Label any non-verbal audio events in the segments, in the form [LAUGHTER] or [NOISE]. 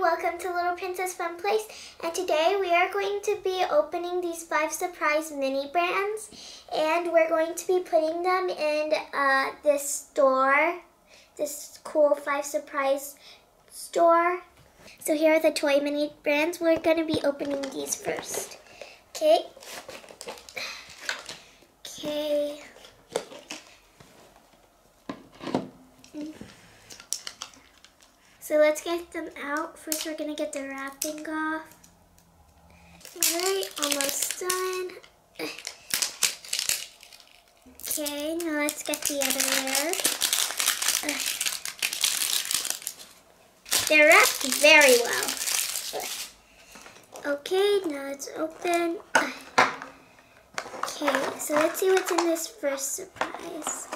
welcome to Little Princess Fun Place and today we are going to be opening these five surprise mini brands and we're going to be putting them in uh, this store, this cool five surprise store. So here are the toy mini brands. We're going to be opening these first. Okay. Okay. So let's get them out. First we're gonna get the wrapping off. Alright, almost done. Okay, now let's get the other layer. They're wrapped very well. Okay, now it's open. Okay, so let's see what's in this first surprise.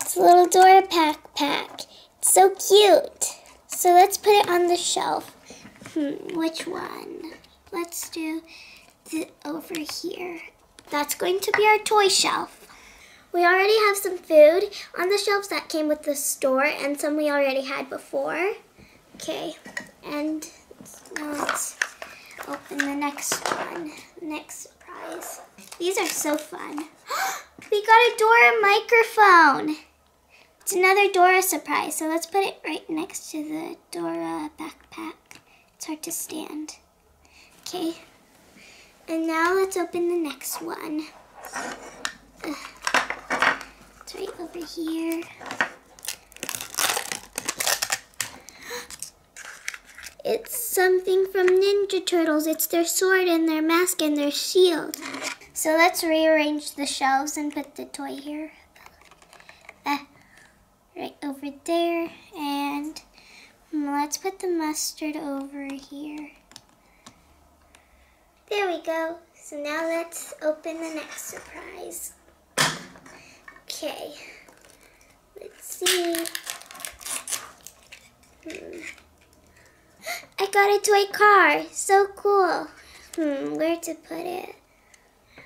It's a little Dora backpack. It's so cute. So let's put it on the shelf. Hmm, which one? Let's do the over here. That's going to be our toy shelf. We already have some food on the shelves that came with the store and some we already had before. Okay, and now let's open the next one, next surprise. These are so fun. [GASPS] we got a Dora microphone. It's another Dora surprise, so let's put it right next to the Dora backpack. It's hard to stand. Okay, and now let's open the next one. It's right over here. [GASPS] It's something from Ninja Turtles. It's their sword and their mask and their shield. So let's rearrange the shelves and put the toy here. Right over there. And let's put the mustard over here. There we go. So now let's open the next surprise. Okay. Let's see. Hmm. [GASPS] I got a toy car. So cool. Hmm, where to put it?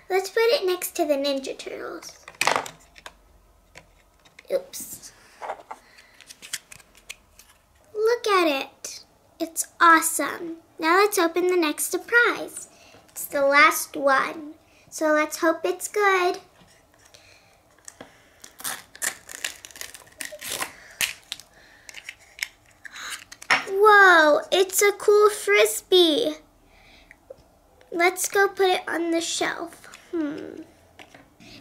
Let's put it next to the Ninja Turtles. Oops. Look at it. It's awesome. Now let's open the next surprise. It's the last one. So let's hope it's good. Whoa, it's a cool frisbee. Let's go put it on the shelf. Hmm.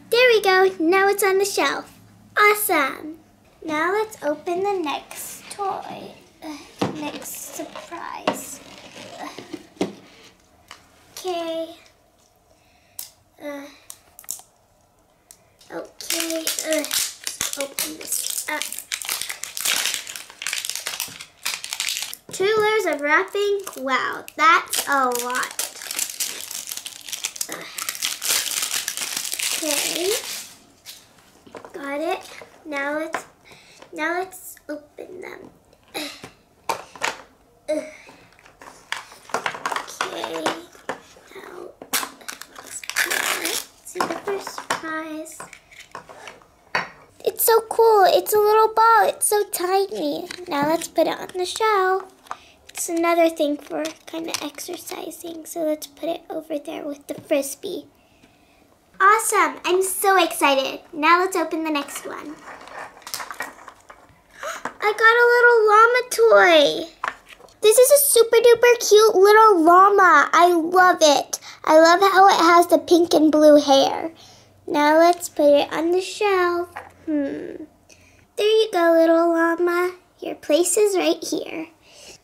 There we go. Now it's on the shelf. Awesome. Now let's open the next toy. Next surprise. Okay. Uh, okay. Uh, open this up. Two layers of wrapping. Wow, that's a lot. Okay. Got it. Now let's now let's open them. Okay. Now let's see the first surprise. It's so cool. It's a little ball. It's so tiny. Now let's put it on the shelf. It's another thing for kind of exercising. So let's put it over there with the frisbee. Awesome. I'm so excited. Now let's open the next one. [GASPS] I got a little llama toy. This is a super duper cute little llama. I love it. I love how it has the pink and blue hair. Now let's put it on the shelf. Hmm. There you go, little llama. Your place is right here.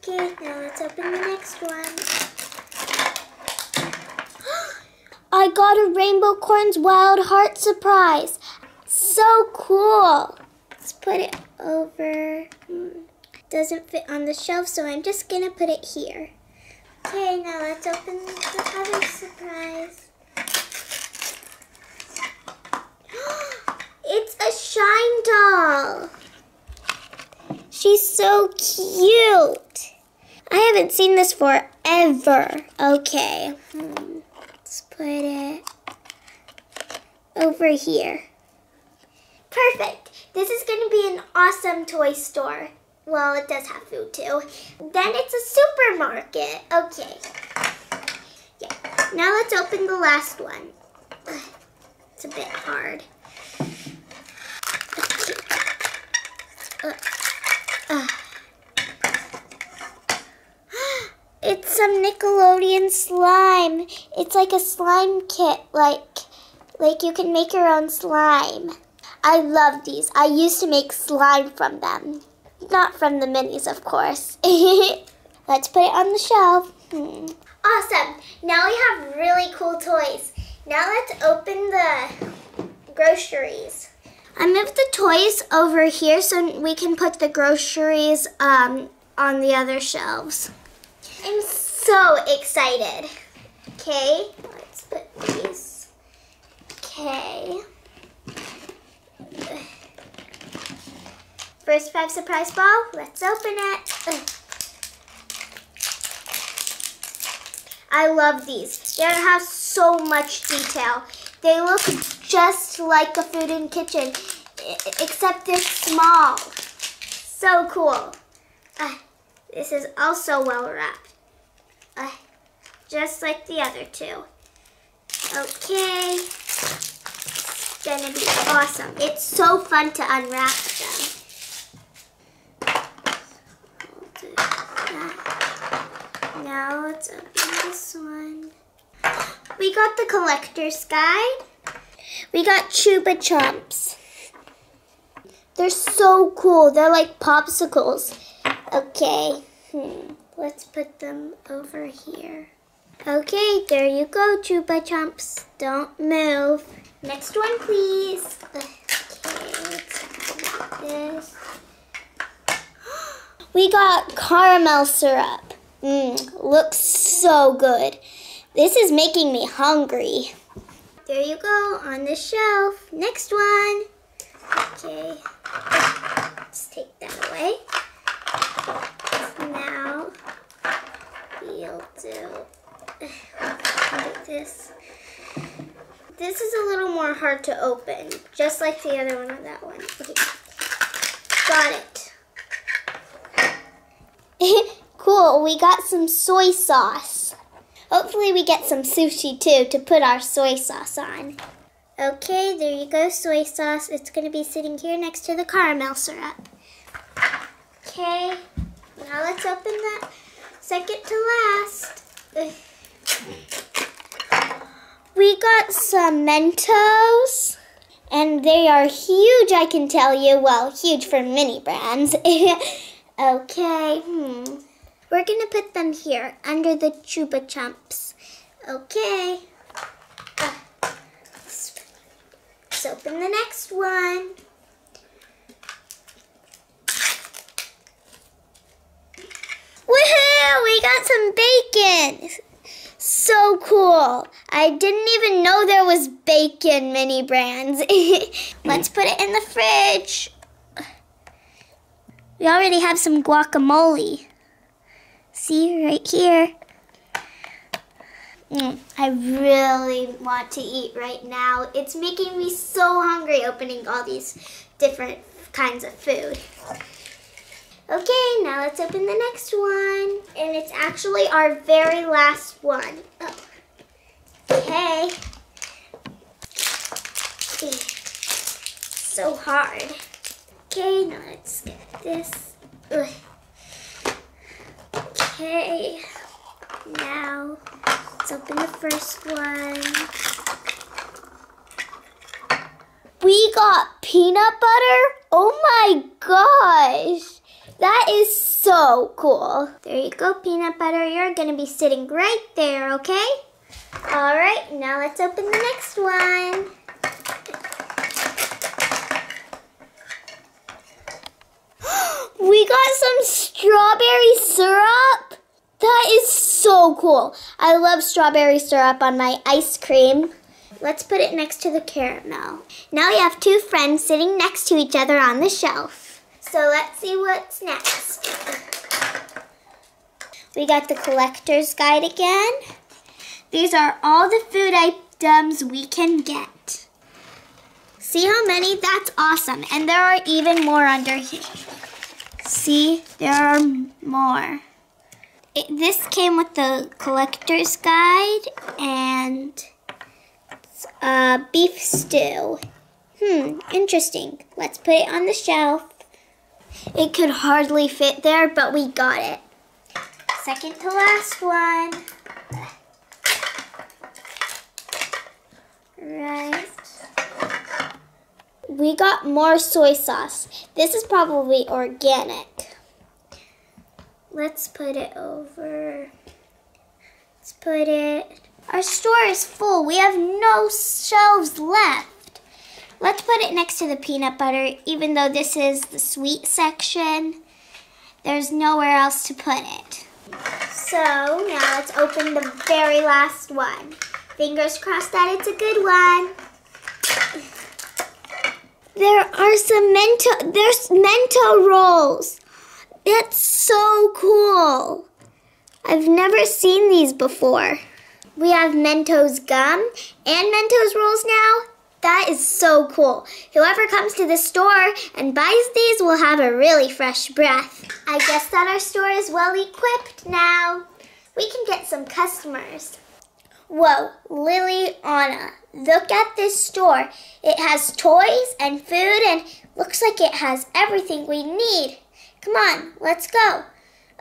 Okay, now let's open the next one. [GASPS] I got a Rainbocorns Wild Heart surprise. So cool. Let's put it over. Hmm. Doesn't fit on the shelf, so I'm just gonna put it here. Okay, now let's open the other surprise. [GASPS] It's a shine doll. She's so cute. I haven't seen this forever. Okay, hmm. let's put it over here. Perfect. This is going to be an awesome toy store. Well, it does have food too. Then it's a supermarket. Okay. Yeah. Now let's open the last one. It's a bit hard. It's some Nickelodeon slime. It's like a slime kit, like like you can make your own slime. I love these. I used to make slime from them. Not from the minis, of course. [LAUGHS] Let's put it on the shelf. Awesome. Now we have really cool toys. Now let's open the groceries. I moved the toys over here so we can put the groceries um, on the other shelves. I'm so excited. Okay, let's put these. Okay. First five surprise ball, let's open it. I love these. They have so much detail. They look just like a food in kitchen, except they're small. So cool. Uh, this is also well wrapped. Uh, just like the other two. Okay. It's gonna be awesome. It's so fun to unwrap them. Now let's open this one. We got the collector's guide. We got Chupa Chups. They're so cool. They're like popsicles. Okay, hmm. let's put them over here. Okay, there you go, Chupa Chups. Don't move. Next one, please. Okay. [GASPS] We got caramel syrup. Mmm, looks so good. This is making me hungry. There you go, on the shelf. Next one. Okay, let's take that away. Now, we'll do like this. This is a little more hard to open, just like the other one on that one. Okay, got it. [LAUGHS] cool, we got some soy sauce. Hopefully we get some sushi too to put our soy sauce on. Okay, there you go, soy sauce. It's to be sitting here next to the caramel syrup. Okay, now let's open that second to last. [SIGHS] We got some Mentos. And they are huge, I can tell you. Well, huge for mini brands. [LAUGHS] okay, hmm. We're going to put them here under the Chupa Chups. Okay. Let's open the next one. Woohoo! We got some bacon! So cool. I didn't even know there was bacon mini brands. [LAUGHS] Let's put it in the fridge. We already have some guacamole. See, right here. Mm, I really want to eat right now. It's making me so hungry opening all these different kinds of food. Okay, now let's open the next one. And it's actually our very last one. Oh. Okay. So hard. Okay, now let's get this. Ugh. Okay, now let's open the first one. We got peanut butter? Oh my gosh! That is so cool. There you go, peanut butter. You're to be sitting right there, okay? All right, now let's open the next one. [GASPS] we got some strawberry syrup. That is so cool. I love strawberry syrup on my ice cream. Let's put it next to the caramel. Now we have two friends sitting next to each other on the shelf. So let's see what's next. We got the collector's guide again. These are all the food items we can get. See how many? That's awesome. And there are even more under here. See, there are more. It, this came with the collector's guide and uh, beef stew. Hmm, interesting. Let's put it on the shelf. It could hardly fit there, but we got it. Second to last one. Right. We got more soy sauce. This is probably organic. Let's put it over. Let's put it. Our store is full. We have no shelves left. Let's put it next to the peanut butter, even though this is the sweet section. There's nowhere else to put it. So now let's open the very last one. Fingers crossed that it's a good one. There are some Mento, there's Mento rolls. That's so cool. I've never seen these before. We have Mentos gum and Mentos rolls now. That is so cool. Whoever comes to the store and buys these will have a really fresh breath. I guess that our store is well equipped now. We can get some customers. Whoa, Lily, Liliana, look at this store. It has toys and food and looks like it has everything we need. Come on, let's go.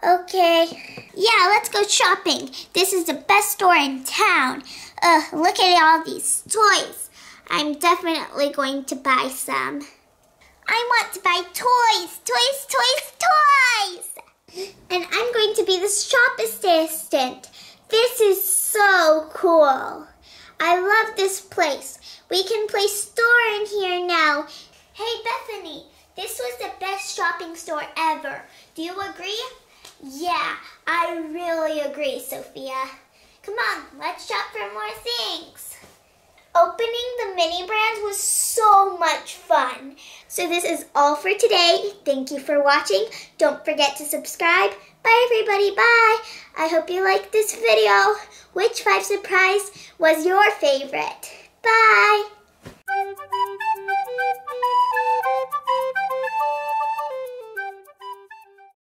Okay. Yeah, let's go shopping. This is the best store in town. Ugh, look at all these toys. I'm definitely going to buy some. I want to buy toys, toys, toys, toys. And I'm going to be the shop assistant. This is so cool. I love this place. We can play store in here now. Hey, Bethany, this was the best shopping store ever. Do you agree? Yeah, I really agree, Sophia. Come on, let's shop for more things. Opening the mini brands was so much fun. So this is all for today. Thank you for watching. Don't forget to subscribe. Bye everybody, bye. I hope you liked this video. Which five surprise was your favorite? Bye.